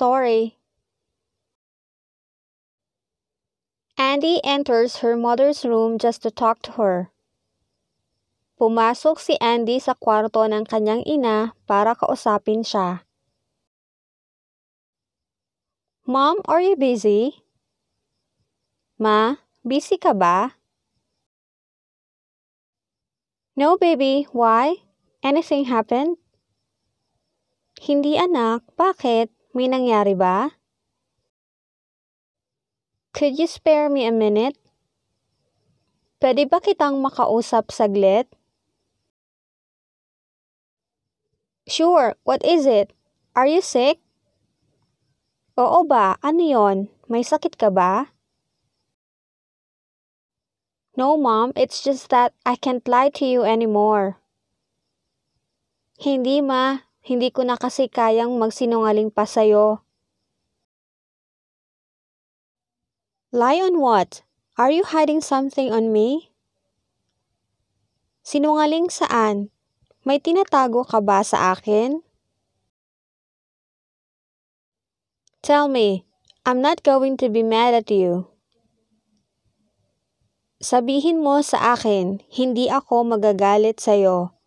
sorry. Andy enters her mother's room just to talk to her. Pumasok si Andy sa kwarto ng kanyang ina para kausapin siya. Mom, are you busy? Ma, busy ka ba? No, baby. Why? Anything happened? Hindi anak. Bakit? May nangyari ba? Could you spare me a minute? Pwede ba kitang makausap saglit? Sure. What is it? Are you sick? Oo ba? Ano yon? May sakit ka ba? No, Mom. It's just that I can't lie to you anymore. Hindi, Ma. Hindi ko na kasi kayang magsinungaling pa sa'yo. Lie on what? Are you hiding something on me? Sinungaling saan? May tinatago ka ba sa akin? Tell me, I'm not going to be mad at you. Sabihin mo sa akin, hindi ako magagalit sa'yo.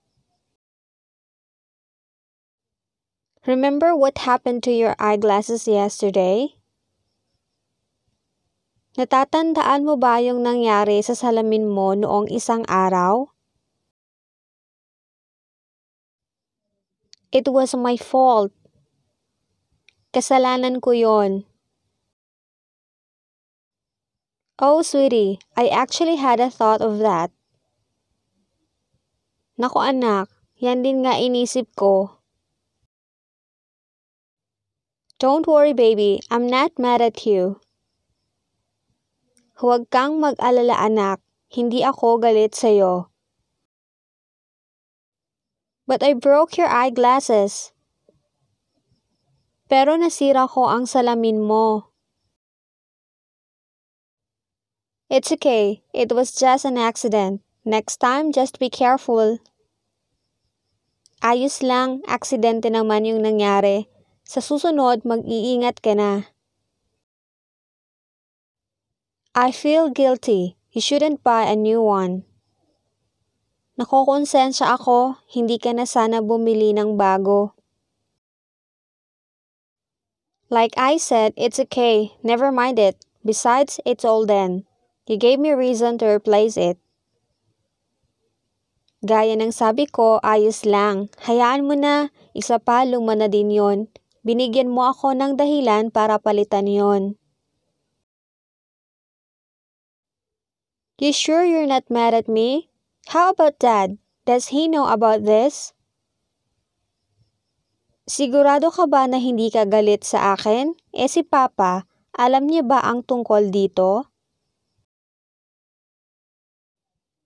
Remember what happened to your eyeglasses yesterday? Natatandaan mo ba yung nangyari sa salamin mo noong isang araw? It was my fault. Kasalanan ko yon. Oh, sweetie, I actually had a thought of that. Naku anak, yan din nga inisip ko. Don't worry baby, I'm not mad at you. Huwag kang mag-alala anak, hindi ako galit sa'yo. But I broke your eyeglasses. Pero nasira ko ang salamin mo. It's okay. It was just an accident. Next time, just be careful. Ayos lang, aksidente naman yung nangyari. Sa susunod, mag-iingat ka na. I feel guilty. You shouldn't buy a new one. Nakokonsensya ako, hindi ka na sana bumili ng bago. Like I said, it's okay. Never mind it. Besides, it's all then. You gave me reason to replace it. Gaya ng sabi ko, ayos lang. Hayaan mo na, isa pa luma na din yon. Binigyan mo ako ng dahilan para palitan yon. You sure you're not mad at me? How about Dad? Does he know about this? Sigurado ka ba na hindi ka galit sa akin? Eh si Papa, alam niya ba ang tungkol dito?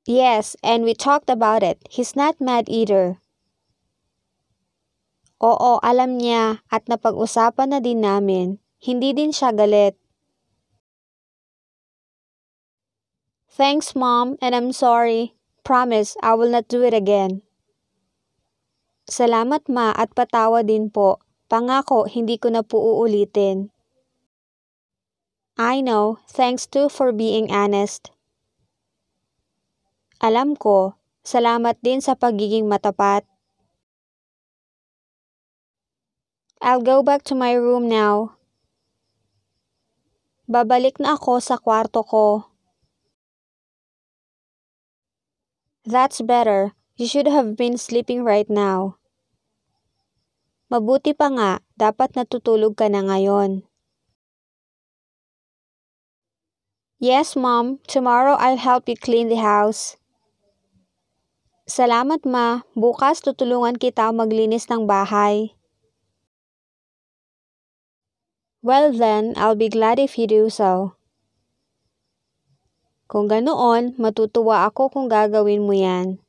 Yes, and we talked about it. He's not mad either. Oo, alam niya at napag-usapan na din namin. Hindi din siya galit. Thanks, Mom, and I'm sorry. Promise, I will not do it again. Salamat, Ma, at patawa din po. Pangako, hindi ko na po uulitin. I know. Thanks too for being honest. Alam ko, salamat din sa pagiging matapat. I'll go back to my room now. Babalik na ako sa kwarto ko. That's better. You should have been sleeping right now. Mabuti pa nga, dapat natutulog ka na ngayon. Yes, Mom. Tomorrow I'll help you clean the house. Salamat ma, bukas tutulungan kita maglinis ng bahay. Well then, I'll be glad if you do so. Kung ganoon, matutuwa ako kung gagawin mo yan.